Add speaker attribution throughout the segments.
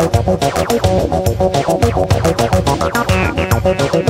Speaker 1: Thank you.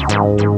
Speaker 2: Wow.